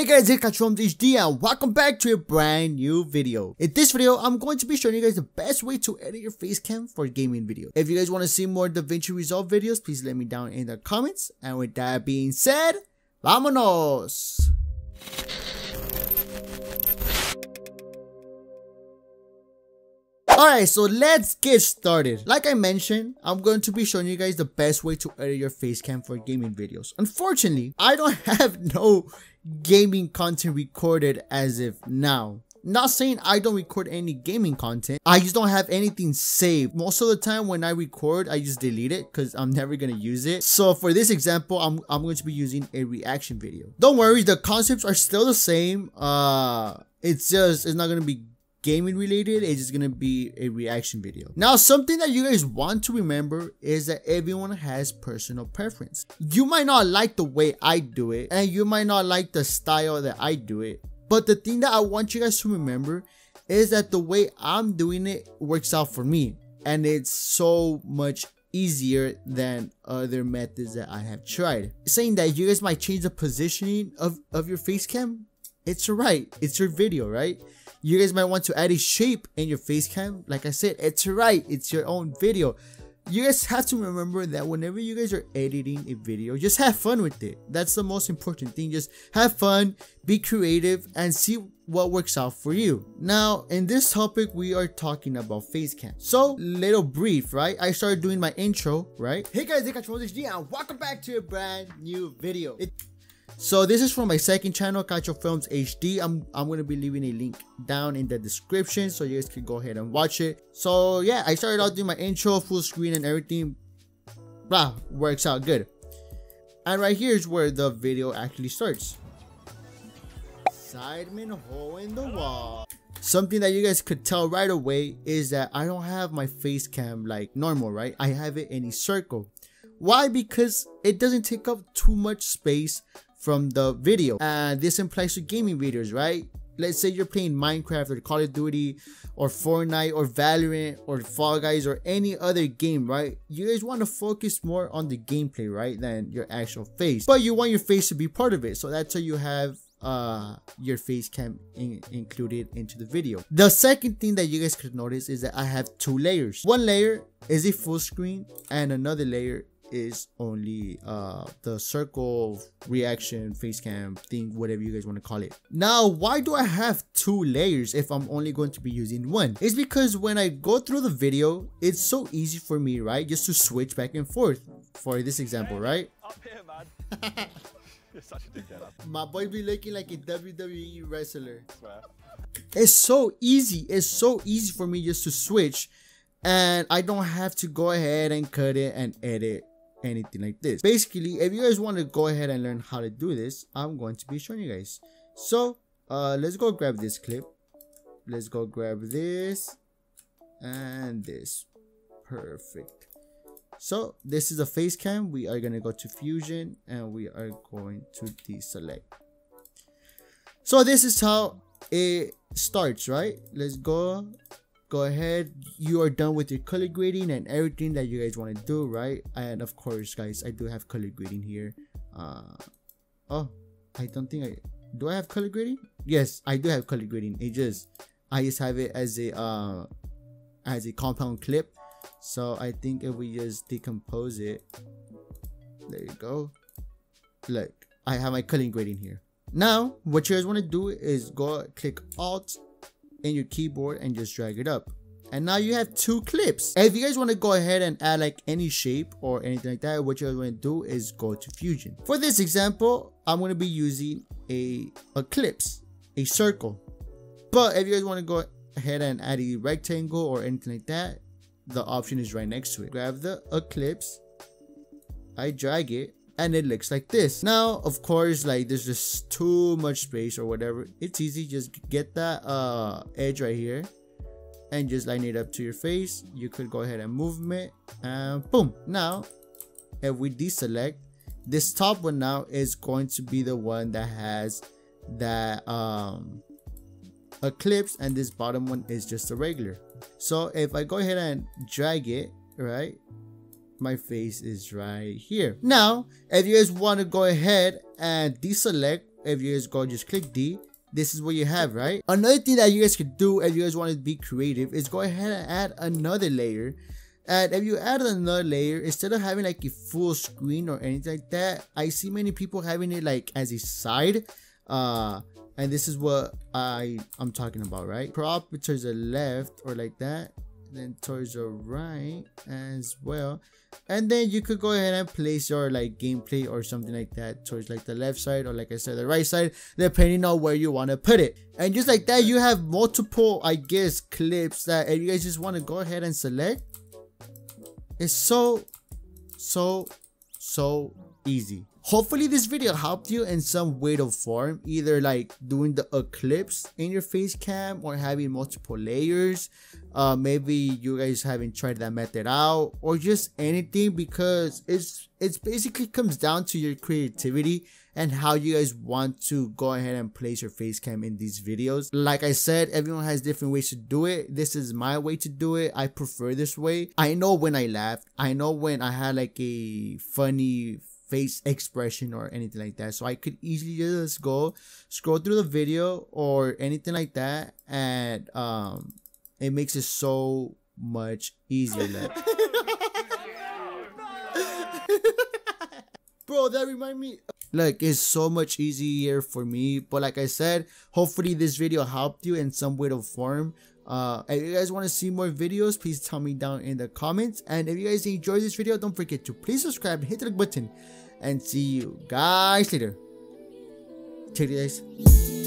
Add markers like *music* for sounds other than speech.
Hey guys, it's CachoFilmz HD and welcome back to a brand new video. In this video, I'm going to be showing you guys the best way to edit your face cam for gaming video. If you guys want to see more DaVinci Resolve videos, please let me down in the comments. And with that being said, vámonos! Alright, so let's get started. Like I mentioned, I'm going to be showing you guys the best way to edit your face cam for gaming videos. Unfortunately, I don't *laughs* have no gaming content recorded as of now. Not saying I don't record any gaming content. I just don't have anything saved. Most of the time when I record, I just delete it because I'm never going to use it. So for this example, I'm, I'm going to be using a reaction video. Don't worry, the concepts are still the same. Uh, It's just, it's not going to be gaming related it's just gonna be a reaction video. Now something that you guys want to remember is that everyone has personal preference. You might not like the way i do it and you might not like the style that i do it but the thing that i want you guys to remember is that the way i'm doing it works out for me and it's so much easier than other methods that i have tried. Saying that you guys might change the positioning of of your face cam it's right it's your video right you guys might want to add a shape in your face cam. Like I said, it's right. It's your own video. You guys have to remember that whenever you guys are editing a video, just have fun with it. That's the most important thing. Just have fun, be creative, and see what works out for you. Now, in this topic, we are talking about face cam. So, little brief, right? I started doing my intro, right? Hey guys, it's HD and welcome back to a brand new video. So this is from my second channel, CachoFilmz HD. I'm I'm gonna be leaving a link down in the description so you guys can go ahead and watch it. So yeah, I started out doing my intro, full screen and everything. Wow, works out good. And right here is where the video actually starts. Sidemen hole in the wall. Something that you guys could tell right away is that I don't have my face cam like normal, right? I have it in a circle. Why? Because it doesn't take up too much space from the video. And this implies to gaming videos, right? Let's say you're playing Minecraft or Call of Duty or Fortnite or Valorant or Fall Guys or any other game, right? You guys want to focus more on the gameplay, right? Than your actual face. But you want your face to be part of it. So that's how you have uh your face cam in included into the video the second thing that you guys could notice is that i have two layers one layer is a full screen and another layer is only uh the circle reaction face cam thing whatever you guys want to call it. Now why do i have two layers if i'm only going to be using one? It's because when i go through the video it's so easy for me right just to switch back and forth for this example right? up here man. *laughs* You're such a dickhead my boy be looking like a wwe wrestler. It's so easy it's so easy for me just to switch and I don't have to go ahead and cut it and edit anything like this. Basically, if you guys want to go ahead and learn how to do this, I'm going to be showing you guys. So, uh, let's go grab this clip. Let's go grab this and this. Perfect. So, this is a face cam. We are going to go to Fusion and we are going to deselect. So, this is how it starts, right? Let's go go ahead. You are done with your color grading and everything that you guys want to do right? And of course guys i do have color grading here. Uh oh i don't think i do i have color grading? Yes i do have color grading. It just i just have it as a uh as a compound clip. So i think if we just decompose it there you go. Look i have my color grading here. Now what you guys want to do is go click alt in your keyboard and just drag it up. And now you have two clips. If you guys want to go ahead and add like any shape or anything like that what you're going to do is go to fusion. For this example i'm going to be using a eclipse a circle. But if you guys want to go ahead and add a rectangle or anything like that the option is right next to it. Grab the eclipse. I drag it and it looks like this. Now of course like there's just too much space or whatever. It's easy just get that uh edge right here and just line it up to your face. You could go ahead and move it and boom. Now if we deselect this top one now is going to be the one that has that um eclipse and this bottom one is just a regular. So if i go ahead and drag it right my face is right here. Now, if you guys want to go ahead and deselect if you guys go just click D, this is what you have, right? Another thing that you guys could do if you guys want to be creative is go ahead and add another layer. And if you add another layer, instead of having like a full screen or anything like that, I see many people having it like as a side. Uh, and this is what I I'm talking about, right? Crop towards the left or like that, then towards the right as well. And then you could go ahead and place your like gameplay or something like that towards like the left side or like I said the right side depending on where you want to put it. And just like that you have multiple I guess clips that if you guys just want to go ahead and select. It's so so so easy. Hopefully this video helped you in some way or form either like doing the eclipse in your face cam or having multiple layers. Uh maybe you guys haven't tried that method out or just anything because it's it's basically comes down to your creativity and how you guys want to go ahead and place your face cam in these videos. Like i said everyone has different ways to do it. This is my way to do it. I prefer this way. I know when i laughed. I know when i had like a funny face expression or anything like that. So i could easily just go scroll through the video or anything like that and um it makes it so much easier like *laughs* bro that remind me like it's so much easier for me. But like i said hopefully this video helped you in some way or form uh if you guys want to see more videos please tell me down in the comments. And if you guys enjoyed this video don't forget to please subscribe hit the like button. And see you guys later. Take it guys